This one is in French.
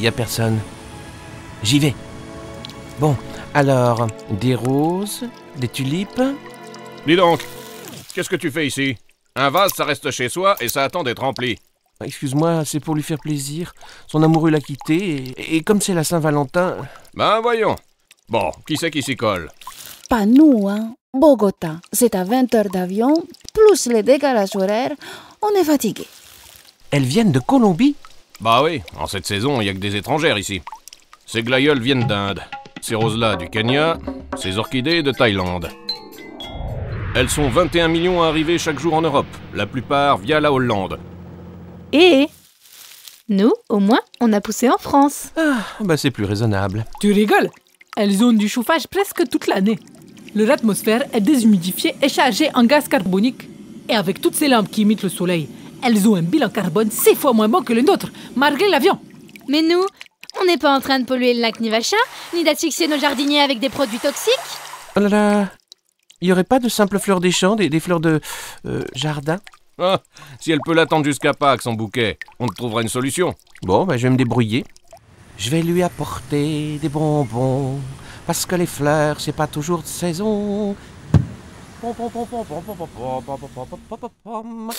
y a personne. J'y vais. Bon, alors, des roses, des tulipes. Dis donc, qu'est-ce que tu fais ici? Un vase, ça reste chez soi et ça attend d'être rempli. Excuse-moi, c'est pour lui faire plaisir. Son amoureux l'a quitté et, et comme c'est la Saint-Valentin. Ben voyons. Bon, qui c'est qui s'y colle? Pas nous, hein. Bogota, c'est à 20 heures d'avion, plus les décalages horaires, on est fatigué. Elles viennent de Colombie Bah oui, en cette saison, il y a que des étrangères ici. Ces glaïeuls viennent d'Inde, ces roses-là du Kenya, ces orchidées de Thaïlande. Elles sont 21 millions à arriver chaque jour en Europe, la plupart via la Hollande. Et nous, au moins, on a poussé en France. Ah, bah c'est plus raisonnable. Tu rigoles? Elles ont du chauffage presque toute l'année. Leur atmosphère est déshumidifiée et chargée en gaz carbonique. Et avec toutes ces lampes qui imitent le soleil, elles ont un bilan carbone six fois moins bon que le nôtre, malgré l'avion. Mais nous, on n'est pas en train de polluer le lac Nivacha, ni d'asphyxier nos jardiniers avec des produits toxiques. Oh là là Il n'y aurait pas de simples fleurs des champs, des, fleurs de jardin Si elle peut l'attendre jusqu'à Pâques, son bouquet, on trouvera une solution. Bon, bah, je vais me débrouiller. Je vais lui apporter des bonbons, parce que les fleurs, c'est pas toujours de saison. Pom, pom, pom,